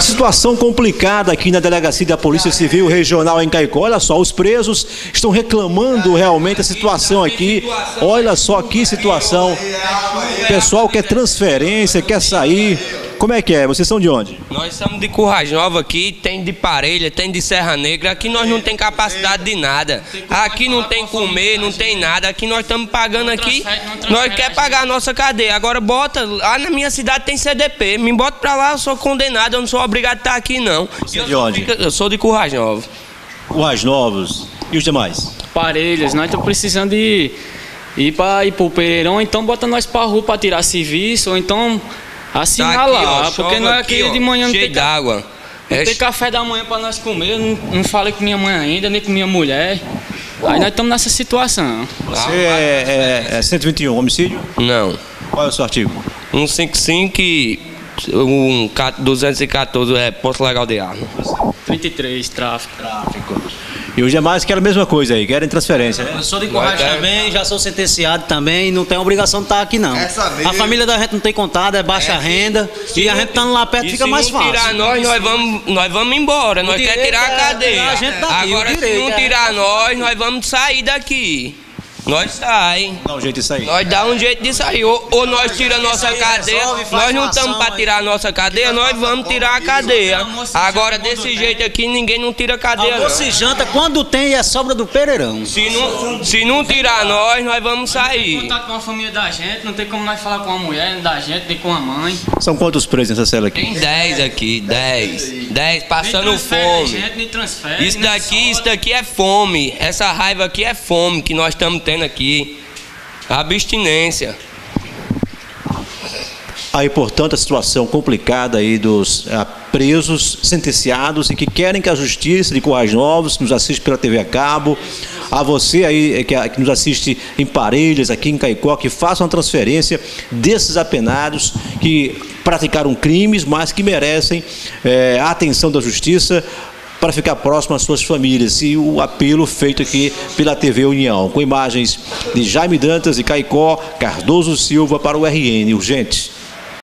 Situação complicada aqui na delegacia da Polícia Civil Regional em Caicó. Olha só, os presos estão reclamando realmente a situação aqui. Olha só que situação. O pessoal quer transferência, quer sair. Como é que é? Vocês são de onde? Nós somos de Currais Nova aqui, tem de Parelha, tem de Serra Negra. Aqui nós não tem capacidade de nada. Aqui não tem comer, não tem nada. Aqui nós estamos pagando aqui. Nós quer pagar a nossa cadeia. Agora bota, lá na minha cidade tem CDP. Me bota pra lá, eu sou condenado, eu não sou obrigado a estar aqui não. Você é de onde? Eu sou de Currais Nova. Currais Novos. E os demais? Parelhas, nós estamos precisando de ir para ir pro Pereirão, então bota nós pra rua para tirar serviço, ou então assinar Tá aqui, lá, ó, porque não é aqui, aqui ó, de manhã não cheio tem, d'água. não É tem café da manhã para nós comer, eu não, não falei com minha mãe ainda, nem com minha mulher. Aí nós estamos nessa situação. Você é, é, é 121, homicídio? Não. Qual é o seu artigo? 155 e um 214 é posto legal de arma. 33, tráfico. E os demais querem a mesma coisa aí, querem transferência, né? Eu sou de Corrais também, já sou sentenciado também, não tem obrigação de estar aqui não. A família da gente não tem contado, é baixa renda, e a gente estando lá perto E fica se mais não fácil. tirar nós, nós vamos, nós vamos embora. Nós direito quer tirar a é cadeia. tirar a Agora, o se direito não é- tirar nós, nós vamos sair daqui. Nós sai. Dá um jeito disso aí. Nós dá um jeito de sair. Ou, ou nós tira a nossa cadeia. Nós não estamos para tirar a nossa cadeia, nós vamos tirar a cadeia. Agora, desse jeito aqui, ninguém não tira a cadeia. Não. e janta, quando tem, é sobra do Pereirão. Se não, se não tirar nós, nós vamos sair. Contato com a família da gente, não tem como nós falar com a mulher da gente, nem com a mãe. São quantos presos nessa cela aqui? Tem 10 aqui, 10. 10 passando fome. gente. Isso daqui, isso daqui é fome. Essa raiva aqui é fome que nós estamos tendo aqui. Abstinência. Aí, portanto, a situação complicada aí dos ah, presos, sentenciados e que querem que a justiça de Corrais Novos, que nos assiste pela TV a cabo, a você aí eh, que, que nos assiste em Parelhas, aqui em Caicó, que façam a transferência desses apenados que praticaram crimes, mas que merecem eh, a atenção da justiça para ficar próximo às suas famílias. E o apelo feito aqui pela TV União, com imagens de Jaime Dantas e Caicó, Cardoso Silva para o RN Urgente.